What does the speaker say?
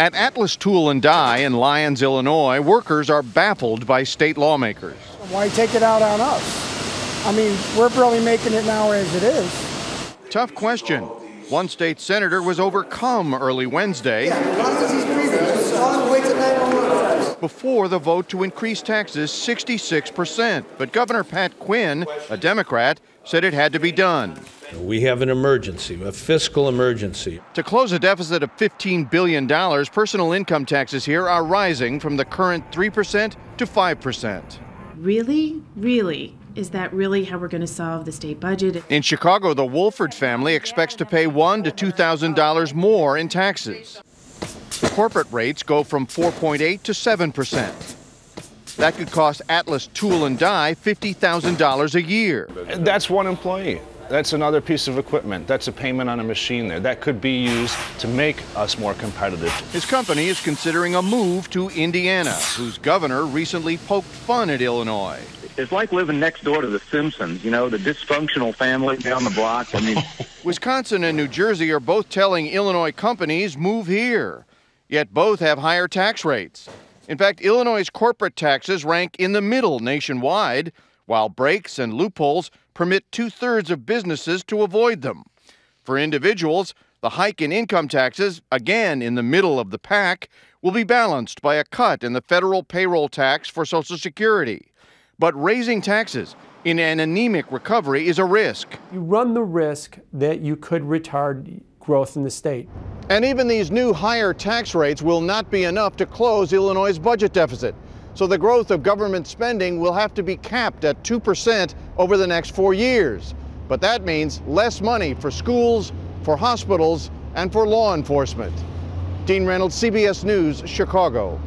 At Atlas Tool and Die in Lyons, Illinois, workers are baffled by state lawmakers. Why take it out on us? I mean, we're barely making it now as it is. Tough question. One state senator was overcome early Wednesday before the vote to increase taxes 66%. But Governor Pat Quinn, a Democrat, said it had to be done. We have an emergency, a fiscal emergency. To close a deficit of $15 billion, personal income taxes here are rising from the current 3% to 5%. Really? Really? Is that really how we're going to solve the state budget? In Chicago, the Wolford family expects to pay one to $2,000 more in taxes. Corporate rates go from 4.8 to 7%. That could cost Atlas Tool and Die $50,000 a year. That's one employee. That's another piece of equipment. That's a payment on a machine there. That could be used to make us more competitive. His company is considering a move to Indiana, whose governor recently poked fun at Illinois. It's like living next door to the Simpsons, you know, the dysfunctional family down the block. I mean, Wisconsin and New Jersey are both telling Illinois companies move here, yet both have higher tax rates. In fact, Illinois' corporate taxes rank in the middle nationwide, while breaks and loopholes permit two thirds of businesses to avoid them. For individuals, the hike in income taxes, again in the middle of the pack, will be balanced by a cut in the federal payroll tax for Social Security. But raising taxes in an anemic recovery is a risk. You run the risk that you could retard growth in the state. And even these new higher tax rates will not be enough to close Illinois' budget deficit. So the growth of government spending will have to be capped at 2% over the next four years. But that means less money for schools, for hospitals, and for law enforcement. Dean Reynolds, CBS News, Chicago.